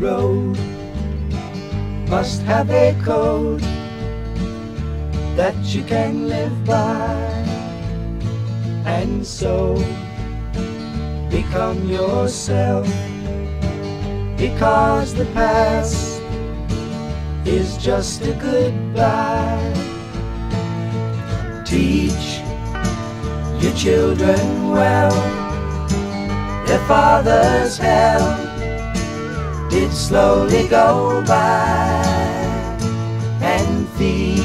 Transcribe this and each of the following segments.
road must have a code that you can live by. And so become yourself because the past is just a goodbye. Teach your children well their father's hell did slowly go by. And feed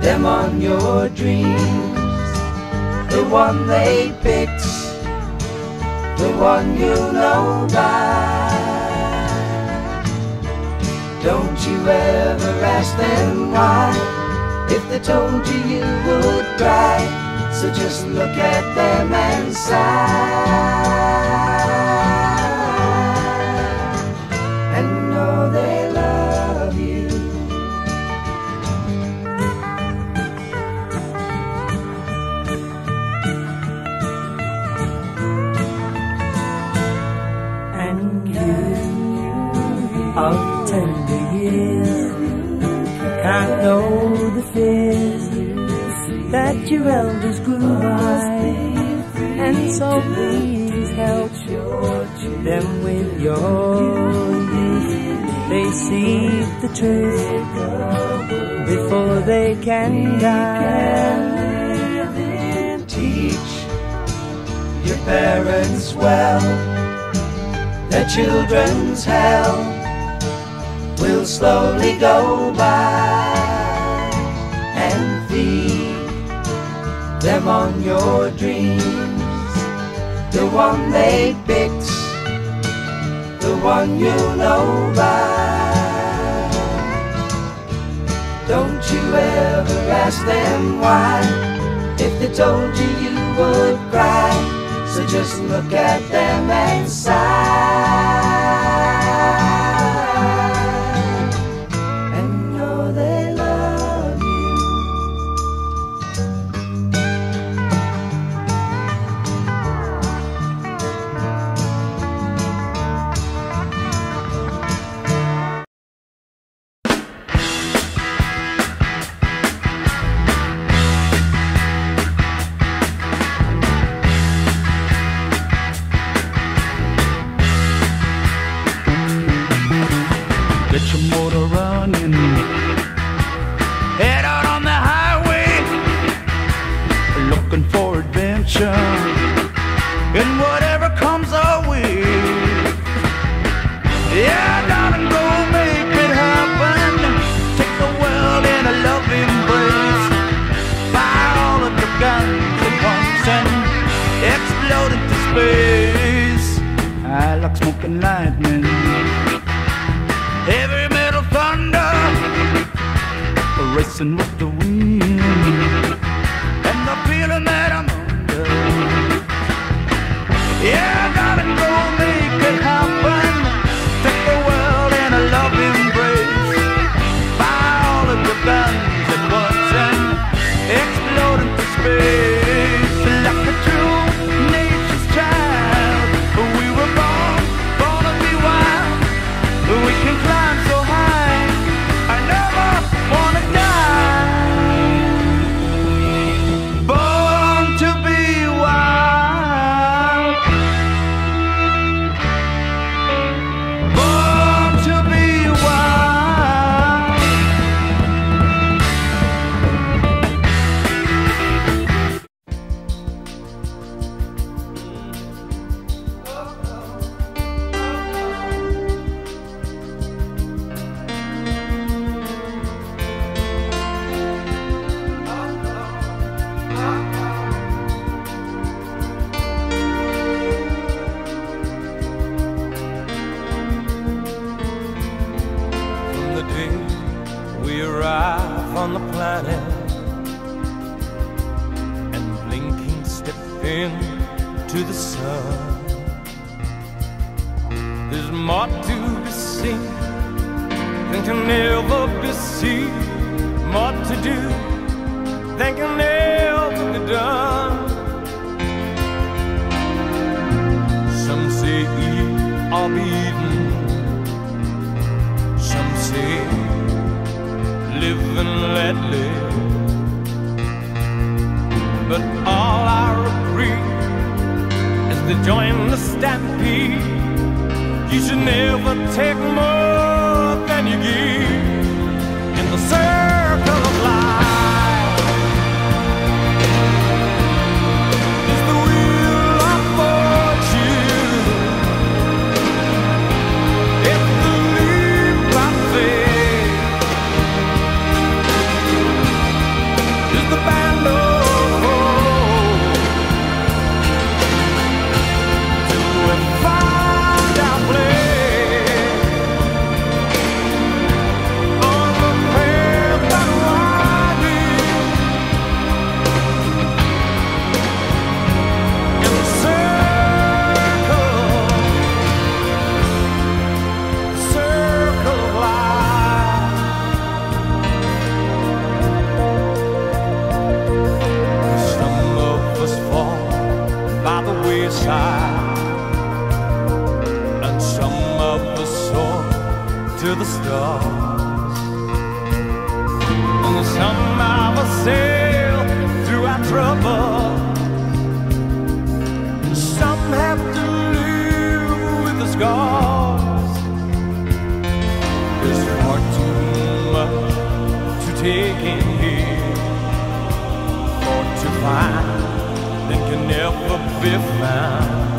them on your dreams. The one they picked the one you know by. Don't you ever ask them why. If they told you you would cry. So just look at them and sigh tender years can't know the fears that your elders grew by, and so please help them with your youth. They see the truth before they can die. Teach your parents well, their children's hell will slowly go by and feed them on your dreams. The one they picked, the one you know by. Don't you ever ask them why, if they told you you would cry. So just look at them and sigh racing more to be seen than can ever be seen, more to do than can ever be done. Some say we are beaten. some say live and let live. But all I reprieve is to join the stampede. You should never take more wayside, and some of us soar to the stars, and some of us sail through our trouble. Some have to live with the scars. There's far too much to take in here or to find that can never be found.